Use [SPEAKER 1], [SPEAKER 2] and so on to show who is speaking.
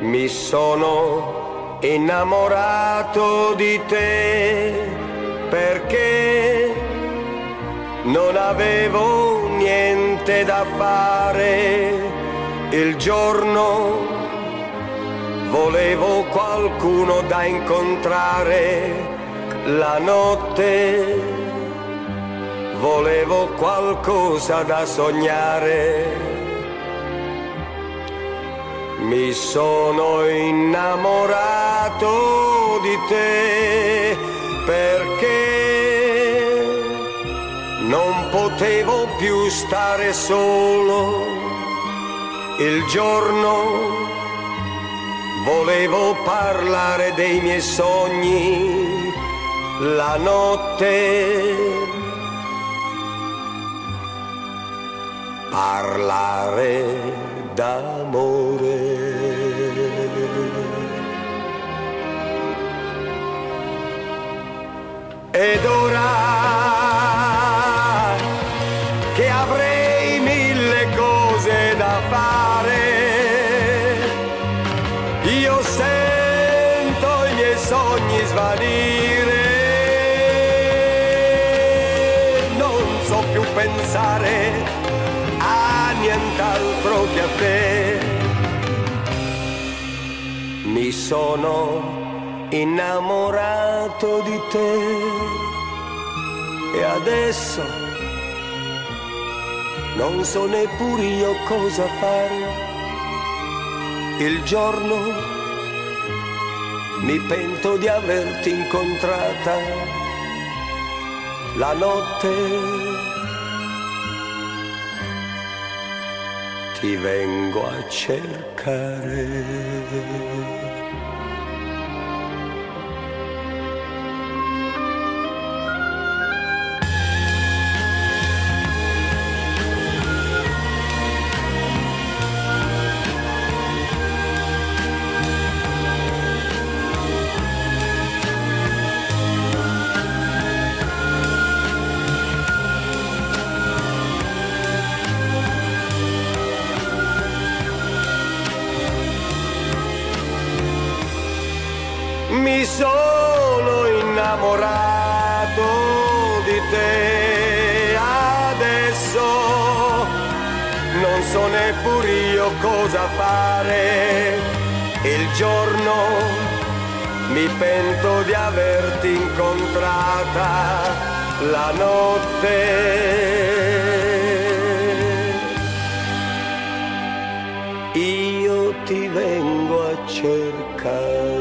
[SPEAKER 1] mi sono innamorato di te perché non avevo niente da fare. Il giorno volevo qualcuno da incontrare. La notte volevo qualcosa da sognare mi sono innamorato di te perché non potevo più stare solo. Il giorno volevo parlare dei miei sogni, la notte parlare d'amore. Ed ora che avrei mille cose da fare, io sento i miei sogni svanire, non so più pensare nient'altro che a te. Mi sono innamorato di te e adesso non so neppure io cosa fare. Il giorno mi pento di averti incontrata, la notte ti vengo a cercare. Mi sono innamorato di te. Adesso non so neppure io cosa fare. Il giorno mi pento di averti incontrata la notte. Io ti vengo a cercare